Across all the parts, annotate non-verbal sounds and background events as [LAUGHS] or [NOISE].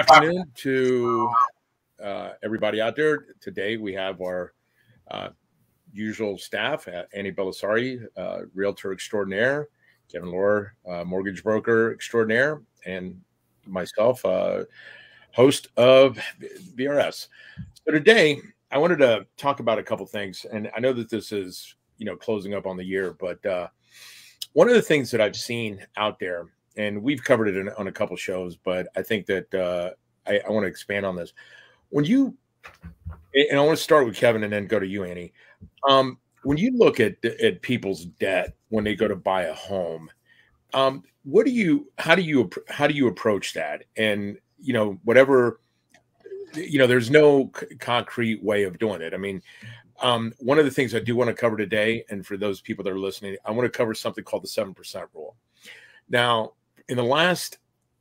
Afternoon to uh, everybody out there. Today we have our uh, usual staff: uh, Annie Belisari, uh, realtor extraordinaire, Kevin Lohr, uh, mortgage broker extraordinaire, and myself, uh, host of VRS. So today I wanted to talk about a couple things, and I know that this is you know closing up on the year, but one of the things that I've seen out there, and we've covered it in, on a couple shows, but I think that uh, I, I want to expand on this. When you, and I want to start with Kevin and then go to you, Annie. Um, when you look at at people's debt when they go to buy a home, um, what do you, how do you, how do you approach that? And you know, whatever, you know, there's no c- concrete way of doing it. I mean, um, one of the things I do want to cover today, and for those people that are listening, I want to cover something called the 7% rule. Now, in the last,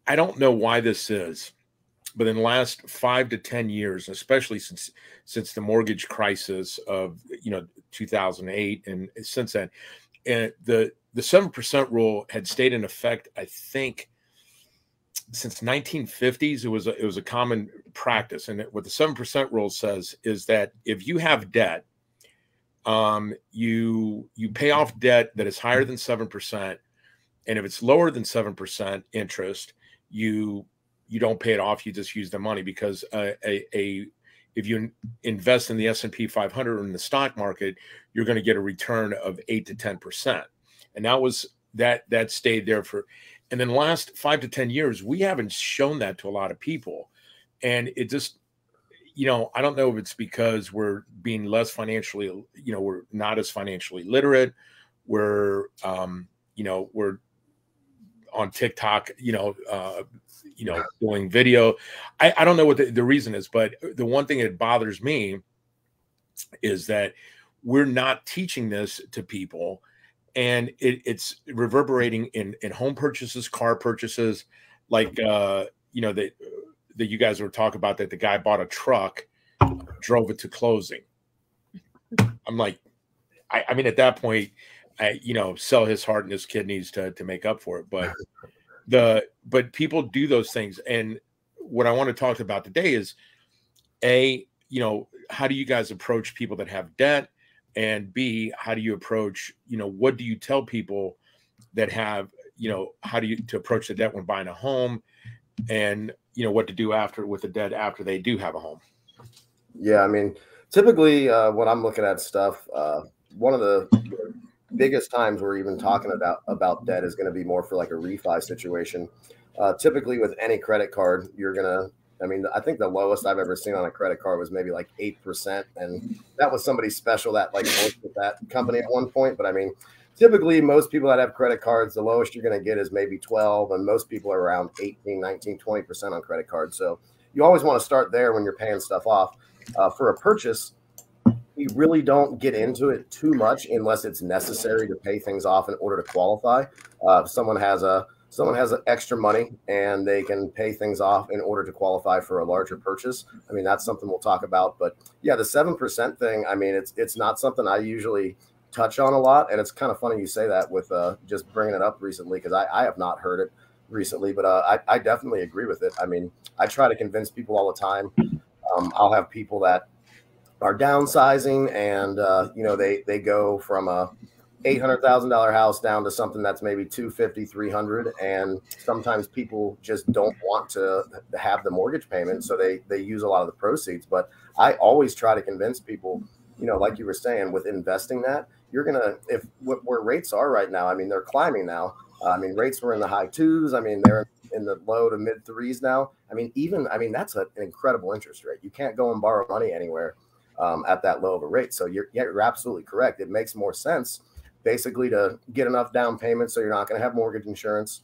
I don't know why this is, but in the last five to 10 years, especially since since the mortgage crisis of you know 2008 and since then, and the the 7% rule had stayed in effect, I think, since 1950s. It was a, it was a common practice, and what the 7% rule says is that if you have debt um, you you pay off debt that is higher than seven percent, and if it's lower than seven percent interest, you you don't pay it off. You just use the money because uh, a, a if you invest in the S and P 500 or in the stock market, you're going to get a return of eight to ten percent, and that was that that stayed there for. And then last five to ten years, we haven't shown that to a lot of people, and it just you know, I don't know if it's because we're being less financially, you know, we're not as financially literate. We're, um, you know, we're on TikTok, you know, uh, you know, doing video. I, I don't know what the, the reason is, but the one thing that bothers me is that we're not teaching this to people and it, it's reverberating in in home purchases car purchases like uh you know that that you guys were talking about that the guy bought a truck, drove it to closing. I'm like, I, I mean, at that point, I, you know, sell his heart and his kidneys to to make up for it. But [LAUGHS] the but people do those things, and what I want to talk about today is a you know how do you guys approach people that have debt, and b how do you approach you know what do you tell people that have you know how do you to approach the debt when buying a home, and you know what to do after with the debt after they do have a home. Yeah, I mean, typically uh, when I'm looking at stuff, uh, one of the biggest times we're even talking about about debt is going to be more for like a refi situation. Uh, typically, with any credit card, you're gonna. I mean, I think the lowest I've ever seen on a credit card was maybe like eight percent, and that was somebody special that like worked with that company at one point. But I mean, typically most people that have credit cards the lowest you're going to get is maybe 12 and most people are around 18 19 20% on credit cards so you always want to start there when you're paying stuff off uh, for a purchase we really don't get into it too much unless it's necessary to pay things off in order to qualify uh, if someone has a someone has extra money and they can pay things off in order to qualify for a larger purchase i mean that's something we'll talk about but yeah the 7% thing i mean it's it's not something i usually touch on a lot. And it's kind of funny you say that with uh, just bringing it up recently because I, I, have not heard it recently, but uh, I, I, definitely agree with it. I mean, I try to convince people all the time. Um, I'll have people that are downsizing and, uh, you know, they, they go from a $800,000 house down to something that's maybe 250, 300. And sometimes people just don't want to have the mortgage payment. So they, they use a lot of the proceeds. But I always try to convince people, you know, like you were saying, with investing that, you're gonna if where rates are right now. I mean, they're climbing now. I mean, rates were in the high twos. I mean, they're in the low to mid threes now. I mean, even I mean that's a, an incredible interest rate. You can't go and borrow money anywhere um, at that low of a rate. So you're yeah, you're absolutely correct. It makes more sense basically to get enough down payment so you're not going to have mortgage insurance,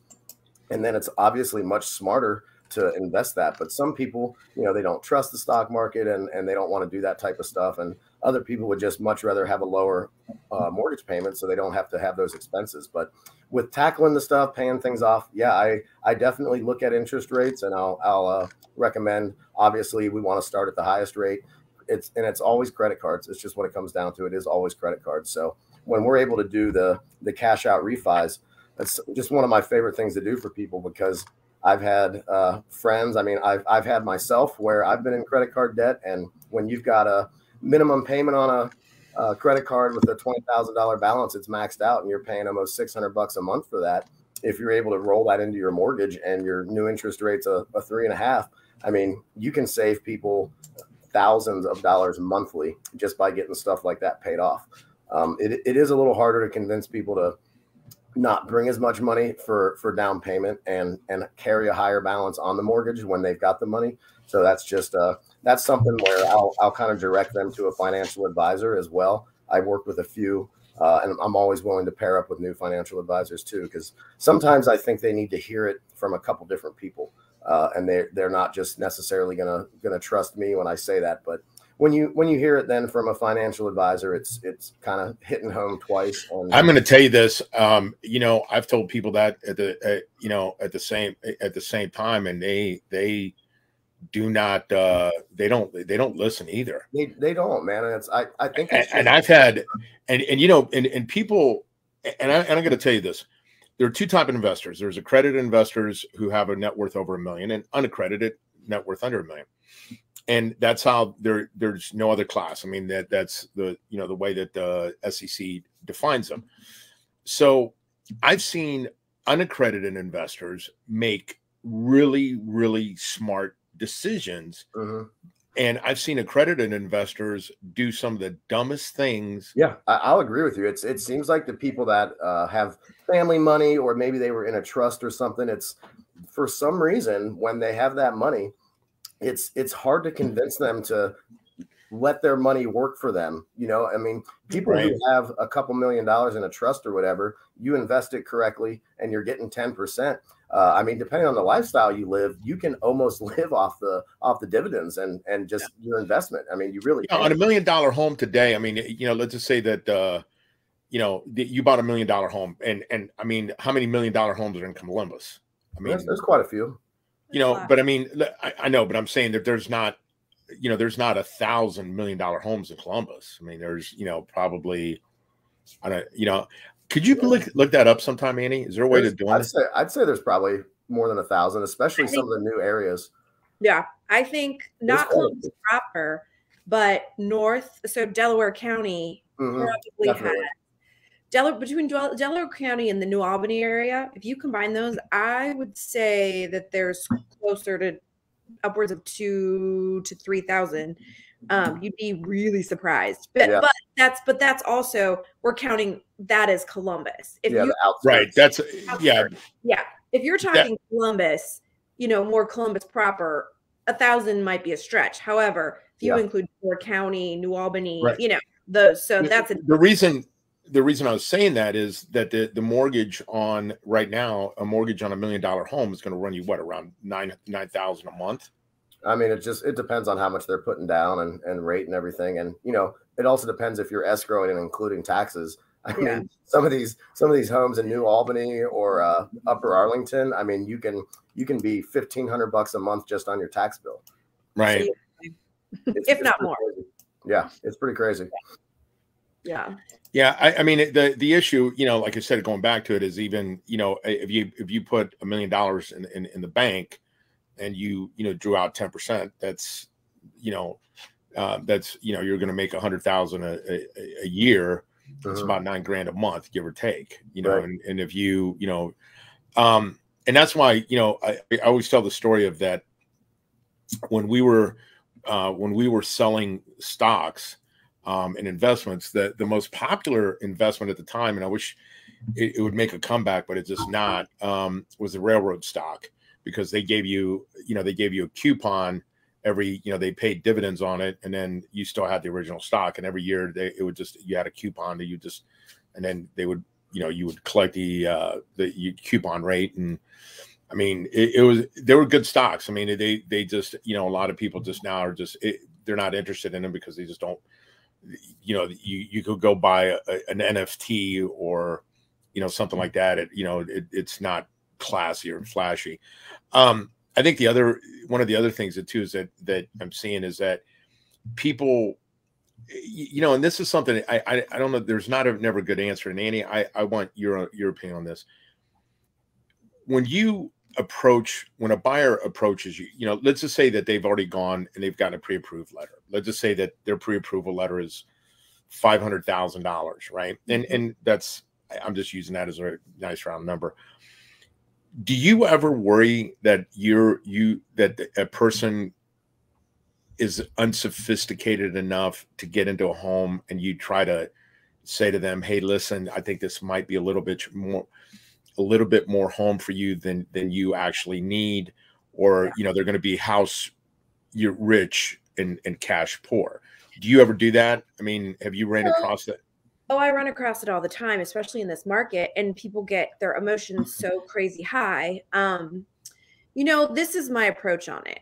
and then it's obviously much smarter to invest that. But some people, you know, they don't trust the stock market and and they don't want to do that type of stuff. And other people would just much rather have a lower uh, mortgage payment so they don't have to have those expenses. But with tackling the stuff, paying things off, yeah, I I definitely look at interest rates and I'll I'll uh, recommend. Obviously, we want to start at the highest rate. It's and it's always credit cards. It's just what it comes down to. It is always credit cards. So when we're able to do the the cash out refis, that's just one of my favorite things to do for people because I've had uh, friends. I mean, I've I've had myself where I've been in credit card debt, and when you've got a minimum payment on a, a credit card with a twenty thousand dollar balance, it's maxed out, and you're paying almost six hundred bucks a month for that. If you're able to roll that into your mortgage and your new interest rate's a, a three and a half, I mean, you can save people thousands of dollars monthly just by getting stuff like that paid off. Um, it, it is a little harder to convince people to not bring as much money for for down payment and and carry a higher balance on the mortgage when they've got the money. So that's just uh that's something where I'll I'll kind of direct them to a financial advisor as well. I've worked with a few uh, and I'm always willing to pair up with new financial advisors too, because sometimes I think they need to hear it from a couple different people, uh, and they they're not just necessarily gonna gonna trust me when I say that. But when you when you hear it then from a financial advisor, it's it's kind of hitting home twice. And, I'm going to tell you this. Um, you know, I've told people that at the at, you know at the same at the same time, and they they do not uh they don't they don't listen either they, they don't man and it's i i think and, and, i've had and and you know and and people and, I, and i'm going to tell you this there are two type of investors there's accredited investors who have a net worth over a million and unaccredited net worth under a million and that's how there there's no other class i mean that that's the you know the way that the sec defines them so i've seen unaccredited investors make really really smart decisions. Mm-hmm. And I've seen accredited investors do some of the dumbest things. Yeah, I, will agree with you. It's it seems like the people that uh, have family money, or maybe they were in a trust or something. It's for some reason when they have that money, it's it's hard to convince them to let their money work for them. You know, I mean, people right. who have a couple million dollars in a trust or whatever, you invest it correctly and you're getting 10% uh, I mean, depending on the lifestyle you live, you can almost [LAUGHS] live off the off the dividends and and just yeah. your investment. I mean, you really on a million dollar home today. I mean, you know, let's just say that uh, you know you bought a million dollar home, and and I mean, how many million dollar homes are in Columbus? I mean, there's, there's quite a few. You know, but I mean, I, I know, but I'm saying that there's not, you know, there's not a thousand million dollar homes in Columbus. I mean, there's you know probably, I don't, you know, could you look look that up sometime, Annie? Is there a way there's, to do it? I'd say I'd say there's probably more than a thousand, especially think, some of the new areas. Yeah, I think not Columbus proper, but north. So Delaware County mm-hmm, probably had Delaware between Delaware County and the New Albany area. If you combine those, I would say that there's closer to upwards of two to three thousand um, you'd be really surprised. But yeah. but that's but that's also we're counting that as Columbus. If yeah, you right, that's uh, yeah, yeah. If you're talking that, Columbus, you know, more Columbus proper, a thousand might be a stretch. However, if you yeah. include Door County, New Albany, right. you know, those so that's a, the reason the reason I was saying that is that the, the mortgage on right now, a mortgage on a million dollar home is going to run you what around nine nine thousand a month. I mean, it just it depends on how much they're putting down and, and rate and everything. And you know, it also depends if you're escrowing and including taxes. I yeah. mean, some of these some of these homes in New Albany or uh, Upper Arlington, I mean, you can you can be fifteen hundred bucks a month just on your tax bill, right? It's, if it's not more. Crazy. Yeah, it's pretty crazy. Yeah. Yeah, I, I, mean the the issue, you know, like I said, going back to it is even, you know, if you if you put a million dollars in, in in the bank, and you you know drew out 10% that's you know uh, that's you know you're going to make a hundred thousand a, a year it's uh-huh. about nine grand a month give or take you know right. and, and if you you know um and that's why you know I, I always tell the story of that when we were uh, when we were selling stocks um, and investments that the most popular investment at the time and i wish it, it would make a comeback but it's just not um, was the railroad stock because they gave you, you know, they gave you a coupon every, you know, they paid dividends on it, and then you still had the original stock, and every year they it would just you had a coupon that you just, and then they would, you know, you would collect the uh the coupon rate and. I mean, it, it, was there were good stocks. I mean, they they just you know a lot of people just now are just it, they're not interested in them because they just don't. You know, you you could go buy a, an NFT or you know something like that. It you know it, it's not classy or flashy. Um, I think the other one of the other things that too is that that I'm seeing is that people, you know, and this is something I I, I don't know. There's not a never good answer. And Annie, I I want your your opinion on this. When you approach when a buyer approaches you you know let's just say that they've already gone and they've gotten a pre-approved letter let's just say that their pre-approval letter is $500000 right and Mm-hmm. and that's i'm just using that as a nice round number do you ever worry that you're you that a person is unsophisticated enough to get into a home and you try to say to them hey listen i think this might be a little bit more a little bit more home for you than than you actually need or you know they're going to be house you're rich and and cash poor. Do you ever do that? I mean have you ran across that Oh, I run across it all the time, especially in this market, and people get their emotions so crazy high. Um, you know, this is my approach on it.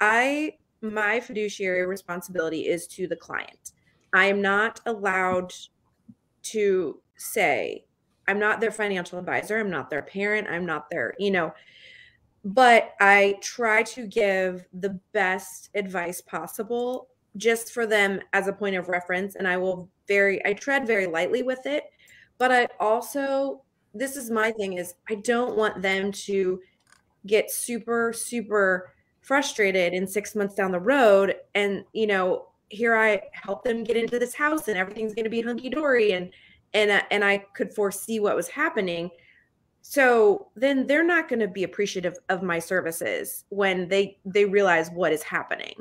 I my fiduciary responsibility is to the client. I am not allowed to say I'm not their financial advisor, I'm not their parent, I'm not their, you know, but I try to give the best advice possible just for them as a point of reference and I will very I tread very lightly with it but I also this is my thing is I don't want them to get super super frustrated in 6 months down the road and you know here I help them get into this house and everything's going to be hunky dory and and uh, and I could foresee what was happening. So then they're not going to be appreciative of my services when they they realize what is happening.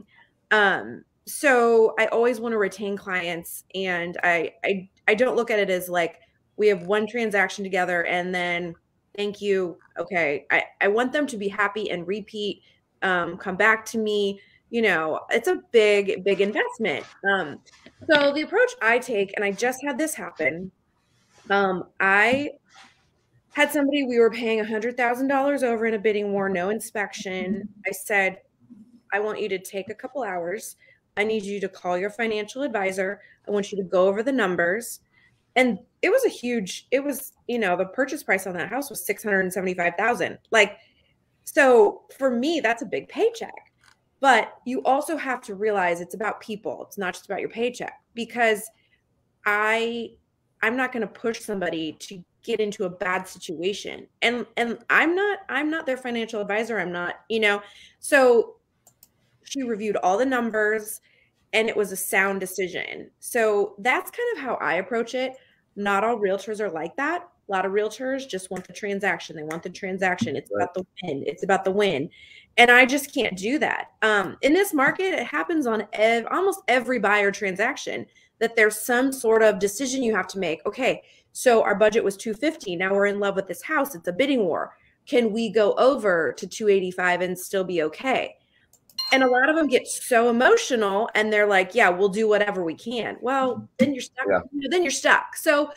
Um so i always want to retain clients and I, I i don't look at it as like we have one transaction together and then thank you okay i i want them to be happy and repeat um come back to me you know it's a big big investment. Um so the approach i take and i just had this happen um i had somebody we were paying a hundred thousand dollars over in a bidding war no inspection. I said i want you to take a couple hours I need you to call your financial advisor. I want you to go over the numbers. And it was a huge, it was, you know, the purchase price on that house was 675,000. Like, so for me, that's a big paycheck. But you also have to realize it's about people. It's not just about your paycheck because I I'm not going to push somebody to get into a bad situation. And and I'm not I'm not their financial advisor. I'm not, you know. So she reviewed all the numbers and it was a sound decision. So that's kind of how I approach it. Not all realtors are like that. A lot of realtors just want the transaction. They want the transaction. It's about the win. It's about the win. And I just can't do that. Um, in this market, it happens on ev- almost every buyer transaction that there's some sort of decision you have to make. Okay, so our budget was 250. Now we're in love with this house. It's a bidding war. Can we go over to 285 and still be okay? And a lot of them get so emotional and they're like yeah we'll do whatever we can. Well then you're stuck. Yeah. you know, then you're stuck. So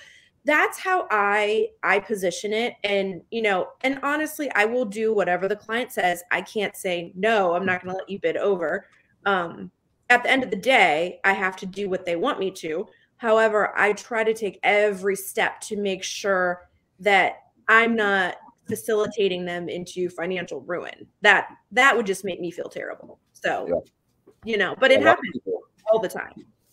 that's how i i position it. And you know and honestly i will do whatever the client says. I can't say no i'm not going to let you bid over. Um at the end of the day i have to do what they want me to. However i try to take every step to make sure that i'm not facilitating them into financial ruin. That that would just make me feel terrible so Yeah. you know but it A lot of happens people- all the time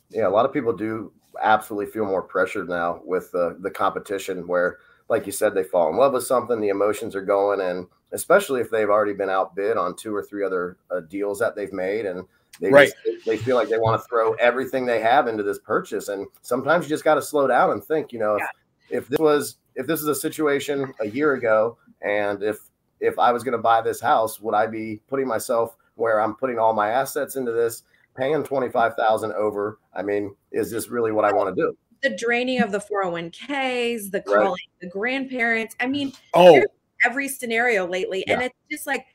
yeah, a lot of people do absolutely feel more pressured now with the the competition where like you said they fall in love with something the emotions are going and especially if they've already been outbid on two or three other uh, deals that they've made and they Right. just, they feel like they want to throw everything they have into this purchase and sometimes you just got to slow down and think you know if, if this was if this is a situation a year ago and if if I was going to buy this house would I be putting myself where I'm putting all my assets into this paying 25,000 over I mean is this really what I want to do the draining of the 401ks the Right. calling the grandparents i mean oh every scenario lately and it's just like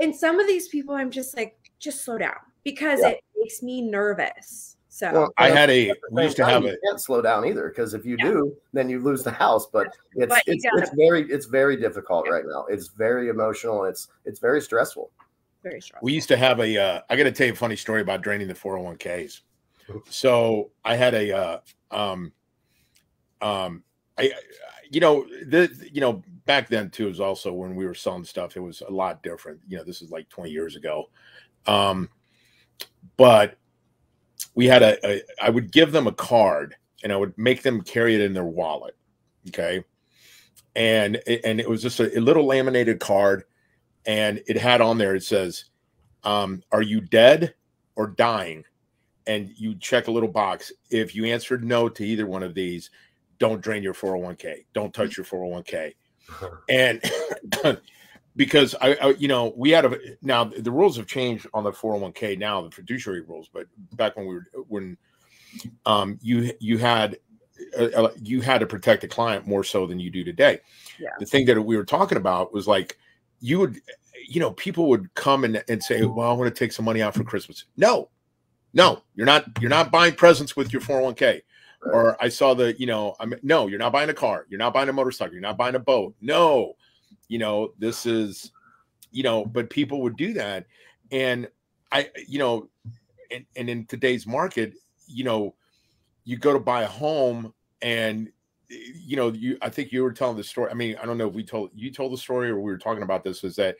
and some of these people i'm just like just slow down because Yeah. it makes me nervous so Well, i had a at we used to time, have you can't slow down either because if you Yeah. do, then you lose the house. But it's But it's, gotta- it's very it's very difficult right now. It's very emotional and it's it's very stressful. Very strong we used to have a uh, i gotta tell you a funny story about draining the 401ks so i had a uh, um um i I- you know the you know back then too was also when we were selling stuff it was a lot different. You know this is like 20 years ago. Um but we had a, a i would give them a card and i would make them carry it in their wallet okay? And it- and it was just a, a little laminated card and it had on there. It says, um, "Are you dead or dying?" And you check a little box. If you answered no to either one of these, don't drain your 401k. Don't touch your 401k. [LAUGHS] and [LAUGHS] because I, I, you know, we had a now the rules have changed on the 401k now, the fiduciary rules, but back when we were when um you you had uh, uh, you had to protect the client more so than you do today. Yeah. The thing that we were talking about was like you would you know people would come and, and say well i want to take some money out for christmas. No no you're not you're not buying presents with your 401k or i saw the you know i'm no you're not buying a car you're not buying a motorcycle you're not buying a boat. No you know this is you know but people would do that. And i you know and, and in today's market you know you go to buy a home and you know you i think you were telling the story i mean i don't know if we told you told the story or we were talking about this is that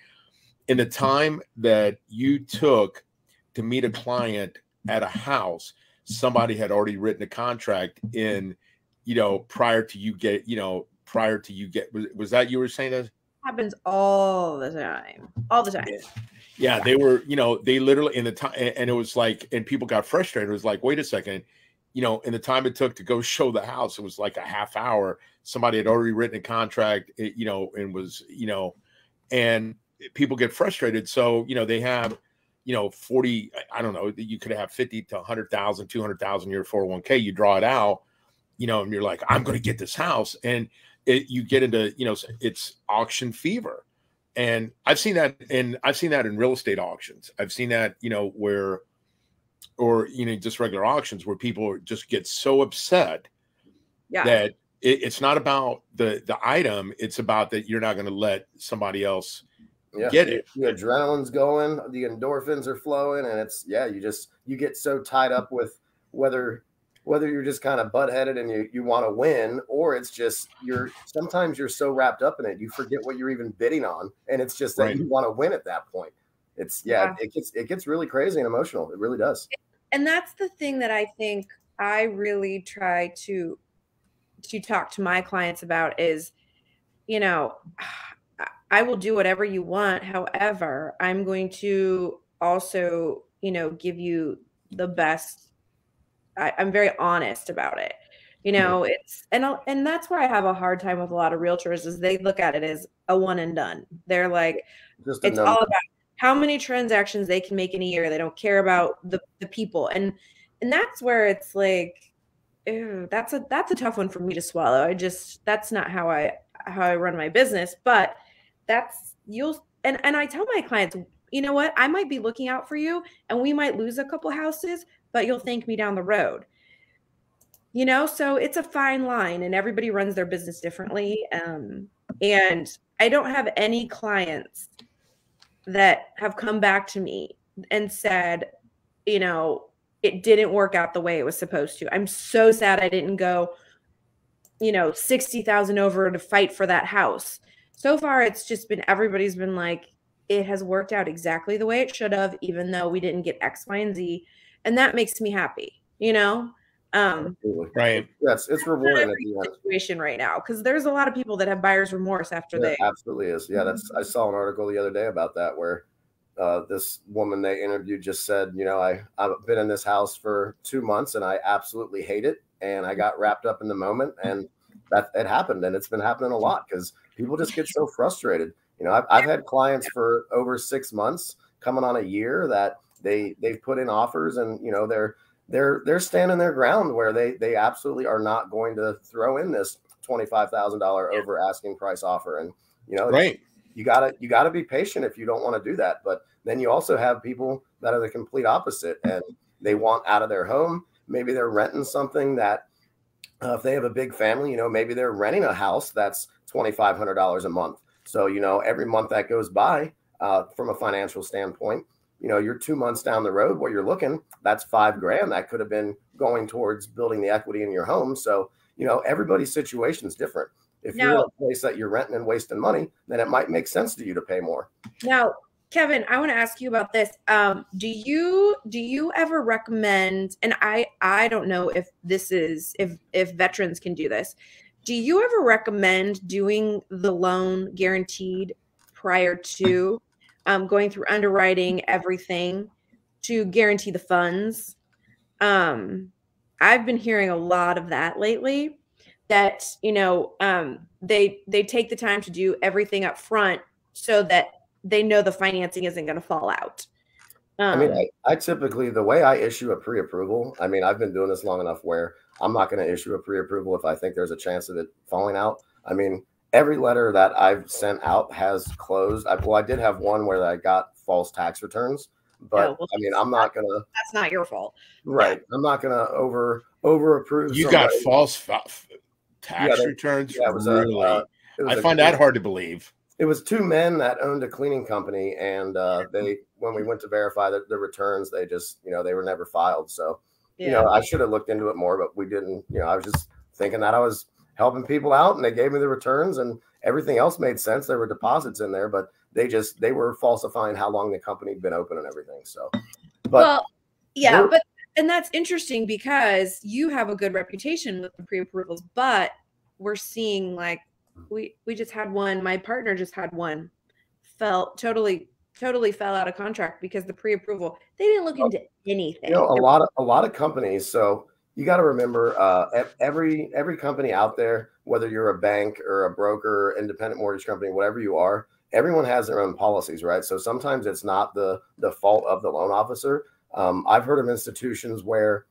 in the mm-hmm. time that you took to meet a client at a house somebody had already written a contract in you know prior to you get you know prior to you get was, was that you were saying that happens all the time, all the time. Yeah. yeah, they were, you know, they literally in the time, and it was like, and people got frustrated. It was like, wait a second, you know, in the time it took to go show the house, it was like a half hour. Somebody had already written a contract, eh, you know, and was, you know, and people get frustrated. So, you know, they have, you know, 40, I don't know, you could have 50 to 100,000, 200,000 your 401k, you draw it out, you know, and you're like, I'm going to get this house. And, it, you get into you know it's auction fever and i've seen that and i've seen that in real estate auctions i've seen that you know where or you know just regular auctions where people just get so upset yeah. that it, it's not about the the item it's about that you're not going to let somebody else yeah. get it the adrenaline's going the endorphins are flowing and it's yeah you just you get so tied up with whether whether you're just kind of butt headed and you, you want to win, or it's just you're sometimes you're so wrapped up in it, you forget what you're even bidding on. And it's just that right. you want to win at that point. It's yeah, yeah, it gets it gets really crazy and emotional. It really does. And that's the thing that I think I really try to to talk to my clients about is, you know, [SIGHS] I will do whatever you want. However, I'm going to also, you know, give you the best I, am very honest about it. You know, mm-hmm. it's and and that's where I have a hard time with a lot of realtors is they look at it as a one and done. They're like, Just it's all about how many transactions they can make in a year. They don't care about the the people, and and that's where it's like, ew, that's a that's a tough one for me to swallow. I just that's not how I how I run my business, but that's you'll and and I tell my clients, you know what, I might be looking out for you, and we might lose a couple houses, but you'll thank me down the road. You know, so it's a fine line and everybody runs their business differently. Um, and I don't have any clients that have come back to me and said, you know, it didn't work out the way it was supposed to. I'm so sad I didn't go, you know, 60,000 over to fight for that house. So far, it's just been everybody's been like, it has worked out exactly the way it should have, even though we didn't get X, Y, and Z and that makes me happy you know um right. Yes it's rewarding situation right now because there's a lot of people that have buyer's remorse after yeah, they absolutely is. Yeah that's i saw an article the other day about that where uh, this woman they interviewed just said you know i i've been in this house for two months and i absolutely hate it and i got wrapped up in the moment and that it happened and it's been happening a lot because people just get so frustrated. You know I've, I've had clients for over six months coming on a year that they they've put in offers and you know they're they're they're standing their ground where they they absolutely are not going to throw in this twenty five thousand dollar over asking price offer. And you know right. you gotta you gotta be patient if you don't want to do that. But then you also have people that are the complete opposite and they want out of their home. Maybe they're renting something that uh, if they have a big family you know maybe they're renting a house that's $2500 a month. So you know every month that goes by uh, from a financial standpoint you know, you're two months down the road where you're looking, that's five grand that could have been going towards building the equity in your home. So, you know, everybody's situation is different. If now, you're in a place that you're renting and wasting money, then it might make sense to you to pay more. Now, Kevin, I want to ask you about this. Um, do you do you ever recommend? And I I don't know if this is if if veterans can do this. Do you ever recommend doing the loan guaranteed prior to um, going through underwriting everything to guarantee the funds. Um, I've been hearing a lot of that lately. That you know, um, they they take the time to do everything up front so that they know the financing isn't going to fall out. Um, I mean, um, I, I, typically the way I issue a pre-approval. I mean, I've been doing this long enough where I'm not going to issue a pre-approval if I think there's a chance of it falling out. I mean, every letter that I've sent out has closed. I, well, I did have one where I got false tax returns, but yeah, well, I mean, I'm not gonna. That's not your fault, right? Yeah. I'm not gonna over over approve. You somebody. got false tax yeah, returns. Yeah, was really. A, uh, I find that hard to believe. It was two men that owned a cleaning company, and uh, they when we went to verify the, the returns, they just you know they were never filed. So you know I should have looked into it more, but we didn't. You know I was just thinking that I was helping people out, and they gave me the returns, and everything else made sense. There were deposits in there, but they just they were falsifying how long the company had been open and everything. So, but well, yeah, but and that's interesting because you have a good reputation with the pre-approvals, but we're seeing like we we just had one. My partner just had one. Felt totally totally fell out of contract because the pre-approval they didn't look into anything. You know, a lot of a lot of companies. So you got to remember, uh, every every company out there, whether you're a bank or a broker, independent mortgage company, whatever you are, everyone has their own policies, right? So sometimes it's not the the fault of the loan officer. Um, I've heard of institutions where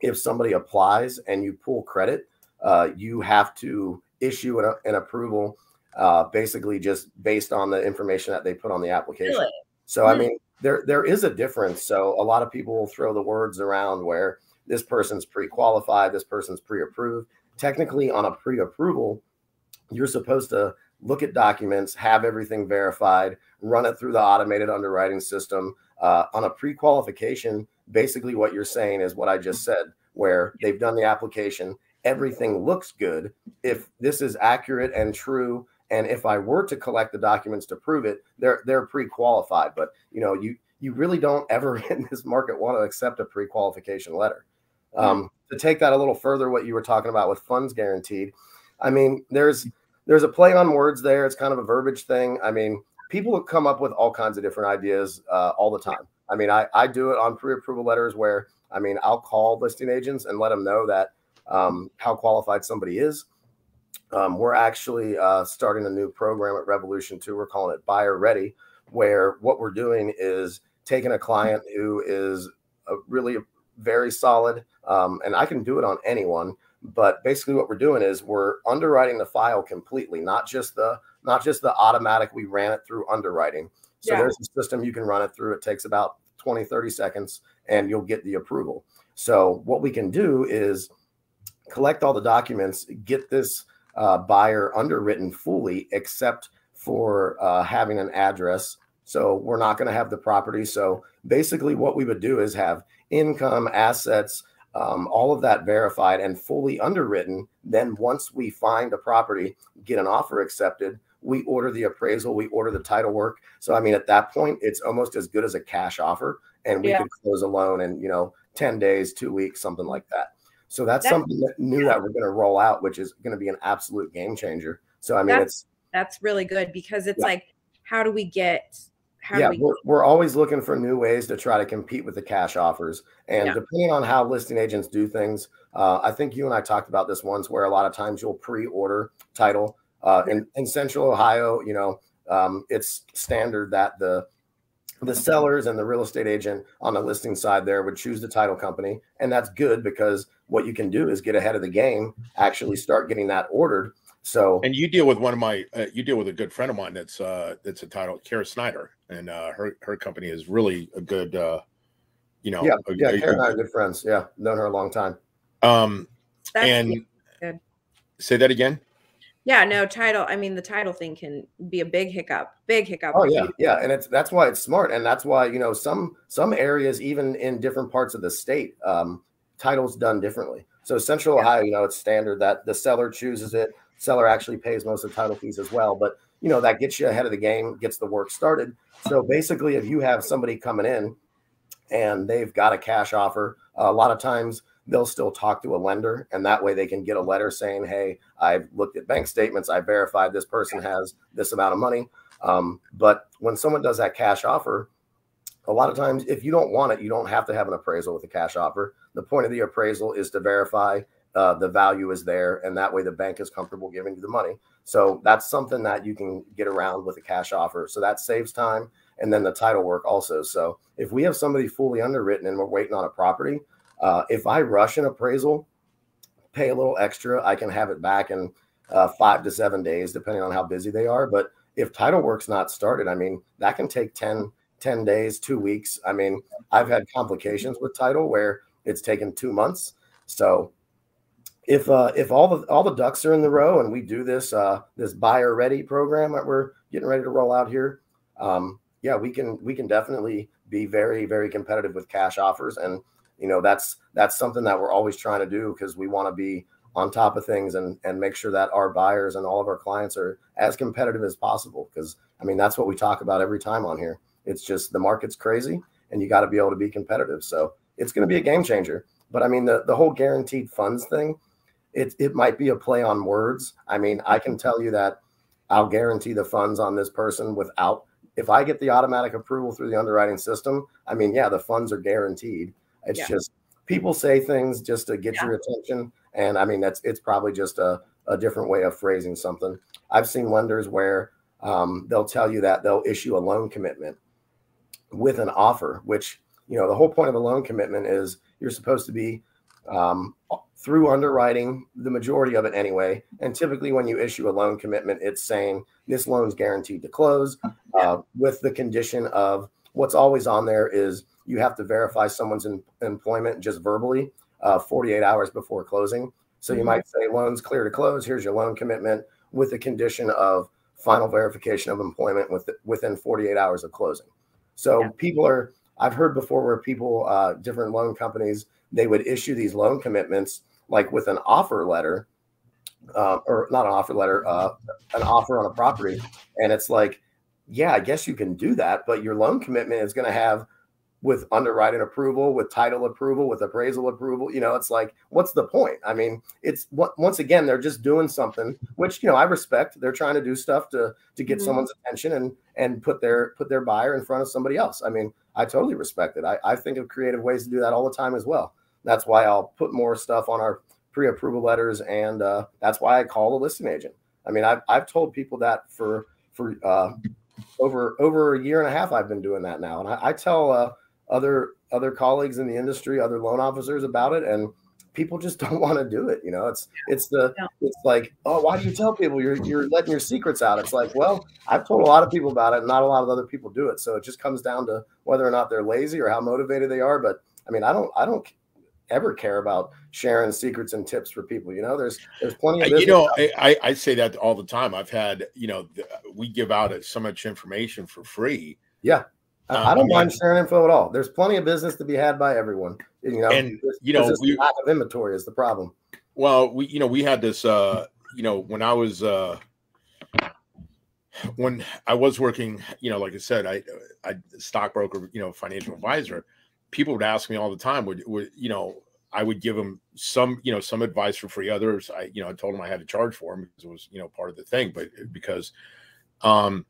if somebody applies and you pull credit, uh, you have to issue an, an approval, uh, basically just based on the information that they put on the application. Really? So mm-hmm. I hmm. mean, there there is a difference. So a lot of people will throw the words around where this person's pre-qualified, this person's pre-approved. Technically, on a pre-approval, you're supposed to look at documents, have everything verified, run it through the automated underwriting system. Uh, on a pre-qualification, basically what you're saying is what I just said, where they've done the application, everything looks good. If this is accurate and true, and if I were to collect the documents to prove it, they're they're pre-qualified. But you know, you you really don't ever [LAUGHS] in this market want to accept a pre-qualification letter. Um, to take that a little further, what you were talking about with funds guaranteed, I mean, there's there's a play on words there. It's kind of a verbiage thing. I mean, people come up with all kinds of different ideas uh, all the time. I mean, I, I do it on pre-approval letters where I mean, I'll call listing agents and let them know that um, how qualified somebody is. Um, we're actually uh, starting a new program at Revolution 2. We're calling it Buyer Ready, where what we're doing is taking a client who is a really very solid, um, and I can do it on anyone. But basically, what we're doing is we're underwriting the file completely, not just the not just the automatic. We ran it through underwriting. So yeah. there's a system you can run it through. It takes about 20, 30 seconds, and you'll get the approval. So what we can do is collect all the documents, get this uh, buyer underwritten fully, except for uh, having an address. So we're not going to have the property. So basically, what we would do is have income, assets, um, all of that verified and fully underwritten. Then once we find a property, get an offer accepted, we order the appraisal, we order the title work. So I mean, at that point, it's almost as good as a cash offer, and we yeah. could close a loan in you know ten days, two weeks, something like that. So that's, that's something that new yeah. that we're going to roll out, which is going to be an absolute game changer. So I mean, that's, it's that's really good because it's yeah. like, how do we get how yeah, we- we're, we're always looking for new ways to try to compete with the cash offers. And yeah. depending on how listing agents do things, uh, I think you and I talked about this once where a lot of times you'll pre order title. Uh, in, in central Ohio, you know, um, it's standard that the the sellers and the real estate agent on the listing side there would choose the title company. And that's good because what you can do is get ahead of the game, actually start getting that ordered so and you deal with one of my uh, you deal with a good friend of mine that's uh that's a title Kara Snyder and uh her her company is really a good uh you know yeah a, yeah a, Kara and I are good friends. Yeah known her a long time. Um that's and good. say that again? Yeah no title I mean the title thing can be a big hiccup big hiccup oh yeah yeah and it's that's why it's smart and that's why you know some some areas even in different parts of the state um titles done differently. So central yeah. Ohio you know it's standard that the seller chooses it seller actually pays most of the title fees as well. But you know that gets you ahead of the game, gets the work started. So basically, if you have somebody coming in and they've got a cash offer, a lot of times they'll still talk to a lender, and that way they can get a letter saying, "Hey, I've looked at bank statements. I verified this person has this amount of money." Um, but when someone does that cash offer, a lot of times, if you don't want it, you don't have to have an appraisal with a cash offer. The point of the appraisal is to verify uh, the value is there, and that way the bank is comfortable giving you the money. So that's something that you can get around with a cash offer. So that saves time, and then the title work also. So if we have somebody fully underwritten and we're waiting on a property, uh, if I rush an appraisal, pay a little extra, I can have it back in uh, five to seven days, depending on how busy they are. But if title work's not started, I mean, that can take 10, 10 days, two weeks. I mean, I've had complications with title where it's taken two months. So if uh, if all the all the ducks are in the row and we do this uh, this buyer ready program that we're getting ready to roll out here, um, yeah, we can we can definitely be very very competitive with cash offers, and you know that's that's something that we're always trying to do because we want to be on top of things and and make sure that our buyers and all of our clients are as competitive as possible because I mean that's what we talk about every time on here. It's just the market's crazy and you got to be able to be competitive. So it's going to be a game changer. But I mean the the whole guaranteed funds thing, it it might be a play on words. I mean I can tell you that I'll guarantee the funds on this person without if I get the automatic approval through the underwriting system. I mean yeah the funds are guaranteed. It's yeah. just people say things just to get yeah. your attention and I mean, that's it's probably just a, a different way of phrasing something. I've seen lenders where um, they'll tell you that they'll issue a loan commitment with an offer, which, you know, the whole point of a loan commitment is you're supposed to be um, through underwriting, the majority of it anyway. And typically, when you issue a loan commitment, it's saying this loan's guaranteed to close uh, with the condition of what's always on there is you have to verify someone's in, employment just verbally uh, 48 hours before closing. So you mm-hmm. might say loans clear to close. Here's your loan commitment with the condition of final verification of employment with, within 48 hours of closing. So yeah. people are, I've heard before where people, uh, different loan companies, they would issue these loan commitments like with an offer letter, uh, or not an offer letter, uh, an offer on a property. And it's like, yeah, I guess you can do that, but your loan commitment is going to have with underwriting approval, with title approval, with appraisal approval. You know, it's like, what's the point? I mean, it's what once again, they're just doing something, which you know I respect. They're trying to do stuff to to get mm-hmm. someone's attention and and put their put their buyer in front of somebody else. I mean, I totally respect it. I, I think of creative ways to do that all the time as well. That's why I'll put more stuff on our pre-approval letters, and uh, that's why I call a listing agent. I mean, I've I've told people that for for uh, over over a year and a half. I've been doing that now, and I, I tell. Uh, other other colleagues in the industry, other loan officers about it, and people just [LAUGHS] don't want to do it. You know, it's it's the it's like, oh, why do you tell people you're you're letting your secrets out? It's like, well, I've told a lot of people about it, and not a lot of other people do it. So it just comes down to whether or not they're lazy or how motivated they are. But I mean, I don't I don't ever care about sharing secrets and tips for people. You know, there's there's plenty of you know I, I say that all the time. I've had you know we give out so much information for free. Yeah. Um, I don't mind sharing info at all. There's plenty of business to be had by everyone. You know, and you know, we, lack of inventory is the problem. Well, we you know we had this. uh You know, when I was uh when I was working, you know, like I said, I I stockbroker, you know, financial advisor. People would ask me all the time. Would would you know? I would give them some, you know, some advice for free. Others, I, you know, I told them I had to charge for them because it was, you know, part of the thing. But because, um,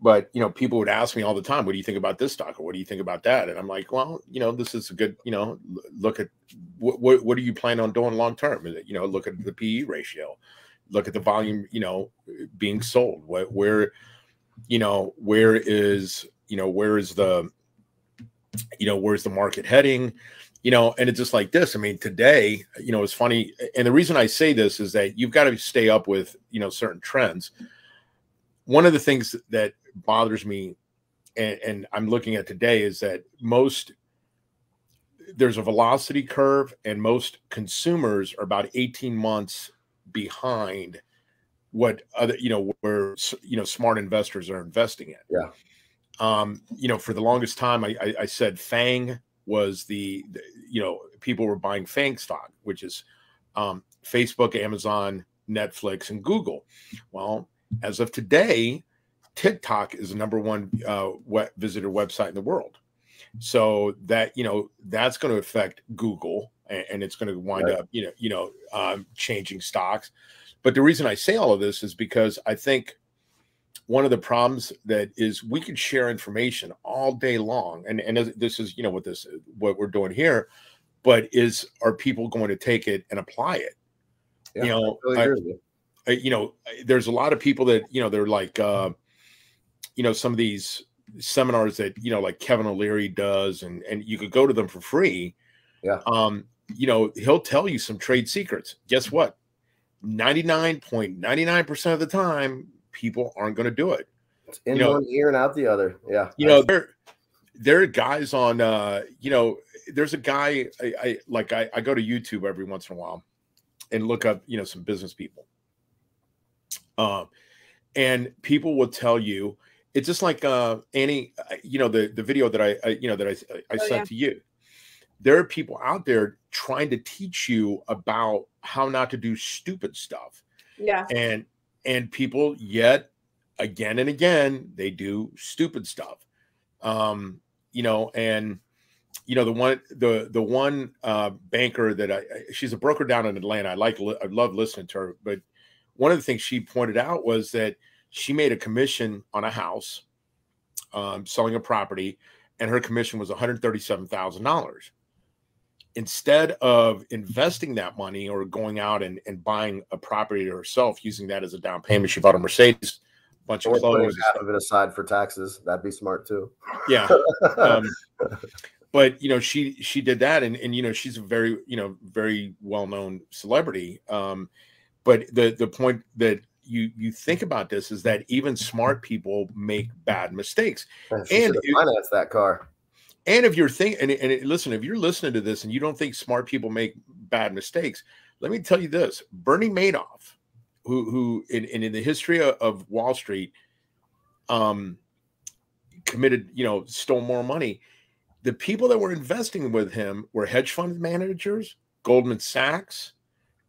but you know people would ask me all the time what do you think about this stock or what do you think about that and i'm like well you know this is a good you know look at what what, what are you planning on doing long term you know look at the pe ratio look at the volume you know being sold where, where you know where is you know where is the you know where's the market heading you know and it's just like this i mean today you know it's funny and the reason i say this is that you've got to stay up with you know certain trends one of the things that bothers me and, and, i'm looking at today is that most there's a velocity curve and most consumers are about 18 months behind what other you know where you know smart investors are investing in. Yeah. Um you know for the longest time i i, I said FANG was the, the, you know people were buying FANG stock which is um facebook amazon netflix and google. Well as of today, TikTok is the number one uh, visitor website in the world. So that you know that's going to affect Google and, and it's going to wind right. up, you know, you know, um, changing stocks. But the reason I say all of this is because I think one of the problems that is we can share information all day long, and and this is you know what this what we're doing here, but is are people going to take it and apply it? Yeah, you know, I, I, you know, there's a lot of people that you know they're like, uh, you know, some of these seminars that you know like Kevin O'Leary does, and and you could go to them for free. Yeah. Um, you know, he'll tell you some trade secrets. Guess what? 99.99% of the time, people aren't going to do it. It's in you know, one ear and out the other. Yeah. You know, there, there are guys on, uh, you know, there's a guy I, I like, I, I go to YouTube every once in a while and look up, you know, some business people. Um, and people will tell you, it's just like uh Annie, you know, the the video that I, I you know that I I oh, sent yeah. to you there are people out there trying to teach you about how not to do stupid stuff. Yeah. And and people yet again and again they do stupid stuff. Um, you know, and you know the one the the one uh banker that I she's a broker down in Atlanta. I like I love listening to her, but one of the things she pointed out was that she made a commission on a house um, selling a property and her commission was $137,000 instead of investing that money or going out and, and buying a property herself, using that as a down payment, she bought a Mercedes, a bunch of clothes. Half of it aside for taxes. That'd be smart too. Yeah. [LAUGHS] Um, but you know, she she did that, and and you know, she's a very you know very well known celebrity. Um, but the the point that you you think about this is that even smart people make bad mistakes. And, and finance that car. And if you're thinking, and, and listen, if you're listening to this and you don't think smart people make bad mistakes, let me tell you this: Bernie Madoff, who who in, in the history of, of Wall Street, um, committed, you know, stole more money. The people that were investing with him were hedge fund managers, Goldman Sachs,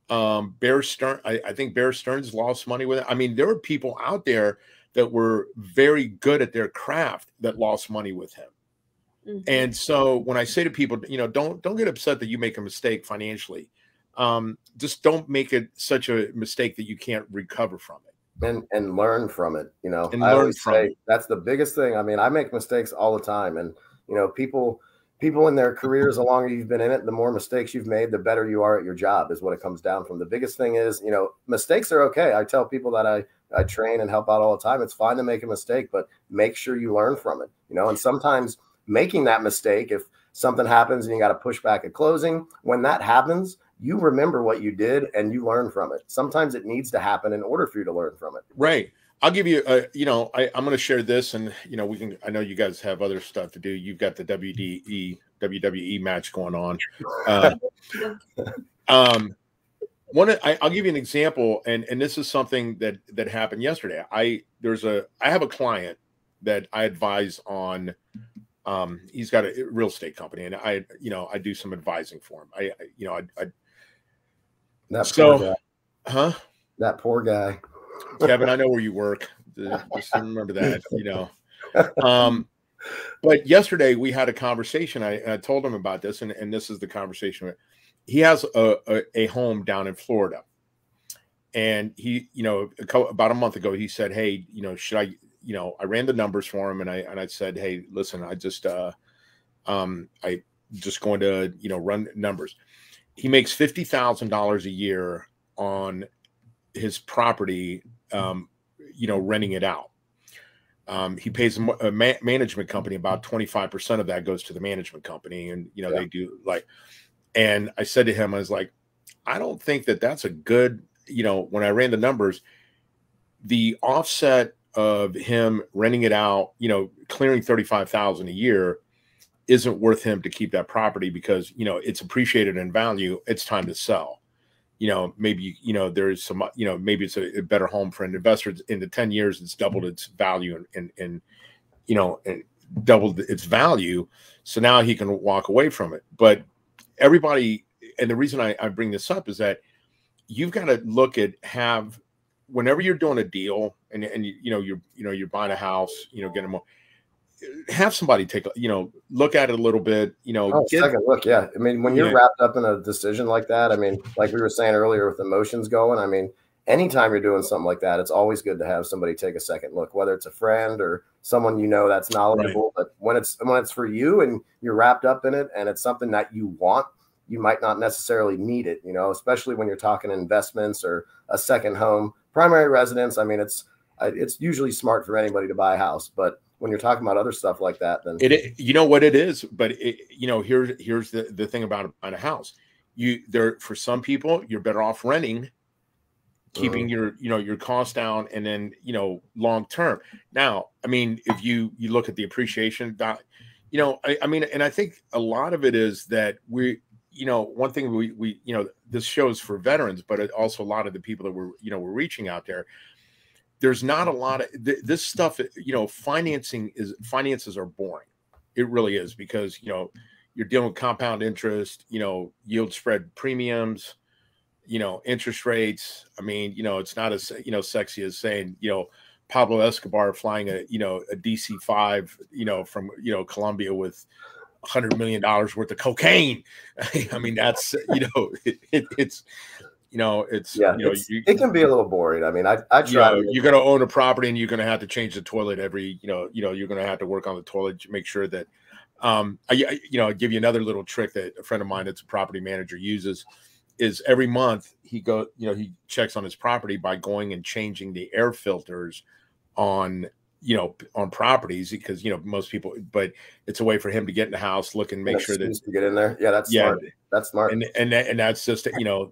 um, Bear Stern. I, I think Bear Stearns lost money with it. I mean, there were people out there that were very good at their craft that lost money with him. Mm-hmm. And so when I say to people, you know, don't don't get upset that you make a mistake financially. Um, just don't make it such a mistake that you can't recover from it. And and learn from it. You know, and I always say it. that's the biggest thing. I mean, I make mistakes all the time, and you know, people people in their careers, the longer you've been in it, the more mistakes you've made, the better you are at your job, is what it comes down from. The biggest thing is, you know, mistakes are okay. I tell people that I I train and help out all the time. It's fine to make a mistake, but make sure you learn from it. You know, and sometimes making that mistake if something happens and you got to push back at closing when that happens you remember what you did and you learn from it sometimes it needs to happen in order for you to learn from it right i'll give you a you know I, i'm going to share this and you know we can i know you guys have other stuff to do. You've got the wde wwe match going on. Uh, [LAUGHS] um one I, i'll give you an example and and this is something that that happened yesterday. I there's a i have a client that i advise on um, he's got a real estate company, and I, you know, I do some advising for him. I, I you know, I, I that so, huh? That poor guy, Kevin. I know where you work. Just remember that, you know. Um, but yesterday we had a conversation. I, I told him about this, and, and this is the conversation. He has a, a, a home down in Florida, and he, you know, about a month ago, he said, "Hey, you know, should I you know, I ran the numbers for him and I and I said, hey, listen, I just uh um I just going to, you know, run numbers. He makes fifty thousand dollars a year on his property, um, you know, renting it out. Um, he pays a ma- management company about 25% of that goes to the management company and you know yeah. they do like and i said to him i was like i don't think that that's a good you know when i ran the numbers the offset of him renting it out, you know, clearing 35,000 a year isn't worth him to keep that property because, you know, it's appreciated in value. It's time to sell. You know, maybe, you know, there's some, you know, maybe it's a, a better home for an investor. In the 10 years, it's doubled its value and, and, and you know, and doubled its value. So now he can walk away from it. But everybody, and the reason I, I bring this up is that you've got to look at have whenever you're doing a deal and and you, you know you're you know you're buying a house, you know, getting more have somebody take you know look at it a little bit you know oh, get, second look yeah i mean when you're yeah. wrapped up in a decision like that i mean like we were saying earlier with emotions going i mean anytime you're doing something like that it's always good to have somebody take a second look whether it's a friend or someone you know that's knowledgeable right. but when it's when it's for you and you're wrapped up in it and it's something that you want you might not necessarily need it you know especially when you're talking investments or a second home primary residence i mean it's it's usually smart for anybody to buy a house but when you're talking about other stuff like that then it you know what it is but it, you know here's here's the, the thing about buying a house you there for some people you're better off renting keeping uh-huh. your you know your costs down and then you know long term now i mean if you you look at the appreciation you know I, I mean and i think a lot of it is that we you know one thing we we you know this shows for veterans but also a lot of the people that we're you know we're reaching out there there's not a lot of th- this stuff you know financing is finances are boring it really is because you know you're dealing with compound interest you know yield spread premiums you know interest rates i mean you know it's not as you know sexy as saying you know pablo escobar flying a you know a dc5 you know from you know colombia with 100 million dollars worth of cocaine i mean that's you know it, it, it's you know, it's yeah, you know, it's, you, it can be a little boring. I mean, I I try. You know, you're going to own a property and you're going to have to change the toilet every, you know, you know, you're going to have to work on the toilet to make sure that, um, I, I you know, I'll give you another little trick that a friend of mine that's a property manager uses, is every month he go, you know, he checks on his property by going and changing the air filters on you know on properties because you know most people but it's a way for him to get in the house look and make sure that to get in there yeah that's yeah smart. that's smart and and, and that's just you know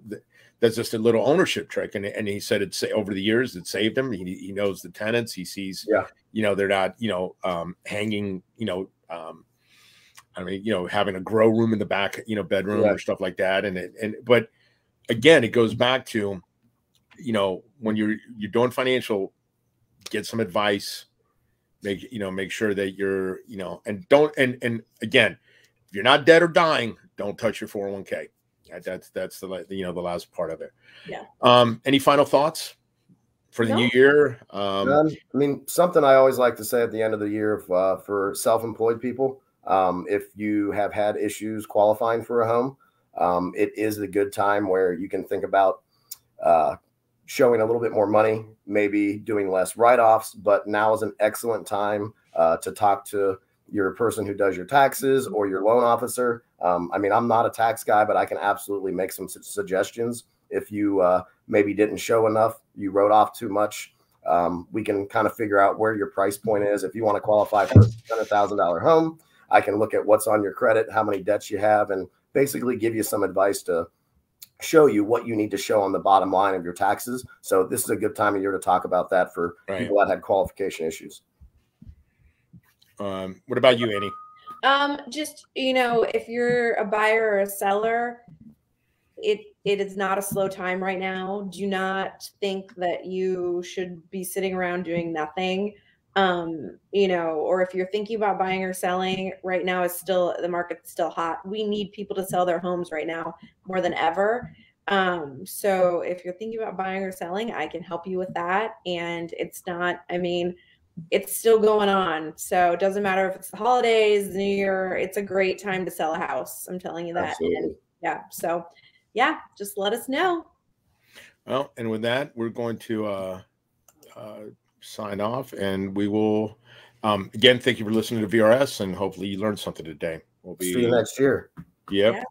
that's just a little ownership trick. And, and he said it's over the years it saved him. He, he knows the tenants. He sees, yeah, you know, they're not, you know, um, hanging, you know, um, I mean, you know, having a grow room in the back, you know, bedroom yeah. or stuff like that. And it, and but again, it goes back to, you know, when you're you're doing financial, get some advice, make you know, make sure that you're, you know, and don't and and again, if you're not dead or dying, don't touch your 401k. That's that's the you know the last part of it. Yeah. Um. Any final thoughts for the no. new year? Um, um, I mean, something I always like to say at the end of the year uh, for self-employed people, um, if you have had issues qualifying for a home, um, it is a good time where you can think about uh, showing a little bit more money, maybe doing less write-offs. But now is an excellent time uh, to talk to your person who does your taxes or your loan officer. Um, I mean, I'm not a tax guy, but I can absolutely make some su- suggestions. If you uh, maybe didn't show enough, you wrote off too much, um, we can kind of figure out where your price point is. If you want to qualify for a $100,000 home, I can look at what's on your credit, how many debts you have, and basically give you some advice to show you what you need to show on the bottom line of your taxes. So this is a good time of year to talk about that for right. people that had qualification issues. Um, what about you, Annie? Um, just you know, if you're a buyer or a seller, it it is not a slow time right now. Do not think that you should be sitting around doing nothing. Um, you know, or if you're thinking about buying or selling right now, is still the market's still hot. We need people to sell their homes right now more than ever. Um, so if you're thinking about buying or selling, I can help you with that. And it's not, I mean, it's still going on. So it doesn't matter if it's the holidays, the new year, it's a great time to sell a house. I'm telling you that. And yeah. So yeah, just let us know. Well, and with that, we're going to uh, uh, sign off and we will um, again thank you for listening to VRS and hopefully you learned something today. We'll be see you next year. Yep. Yeah.